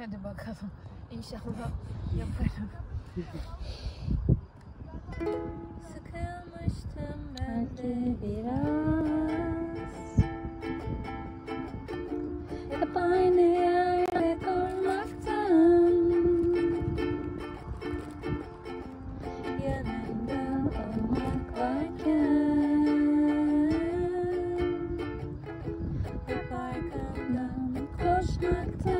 Hadi bakalım. İnşallah yaparım. Sıkılmıştım ben de biraz Hep aynı yerde durmaktan Yanımda olmak varken Hep arkamdan koşmaktan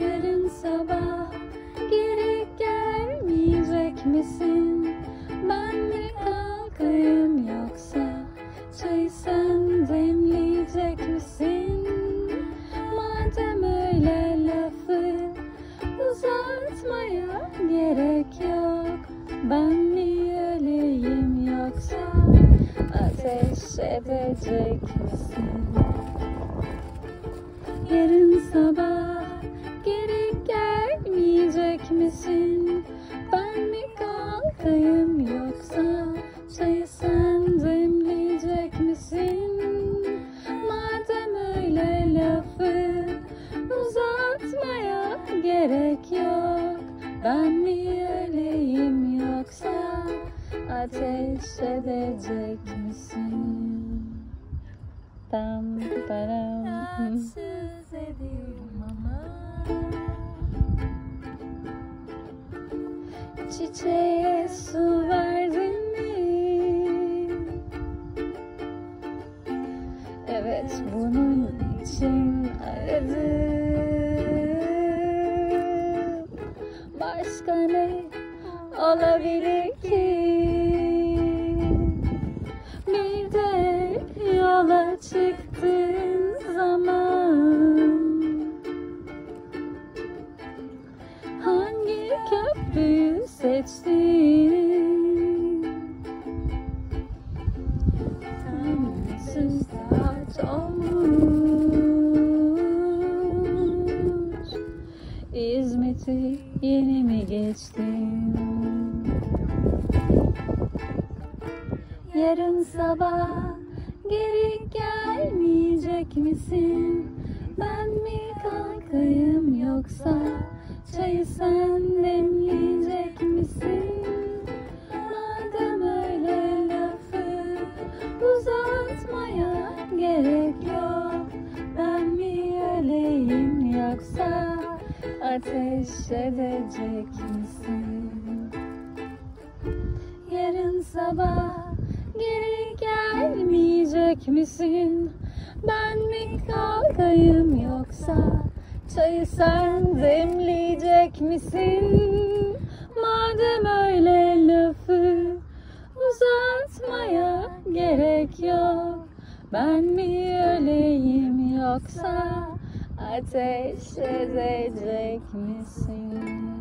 Yarın sabah geri gelmeyecek misin? Ben mi kalkayım yoksa çayı sen demleyecek? Madem öyle lafı uzatmaya gerek yok Ben ateş edecek misin? Yarın sabah geri gelmeyecek misin? Ben mi kalkayım yoksa çayı sen demleyecek misin? Madem öyle lafı uzatmaya gerek yok Ben mi ateş edecek misin? Tam taram. Rahatsız ediyorum ama Çiçeğe su verdin mi? Evet bunun için aradım Başka ne olabilir ki? Yola çıktığın zaman Hangi köprüyü seçtin? Sensiz saat olmuş İzmit'i yeni mi geçtin? Yarın sabah geri gelmeyecek misin? Ben mi kalkayım yoksa çayı sen demleyecek misin? Madem öyle lafı uzatmaya gerek yok Ben mi öleyim yoksa ateş edecek misin? Yarın sabah gelmeyecek misin? Ben mi kalkayım yoksa çayı sen demleyecek misin? Madem öyle lafı uzatmaya gerek yok Ben mi öleyim yoksa ateş edecek misin?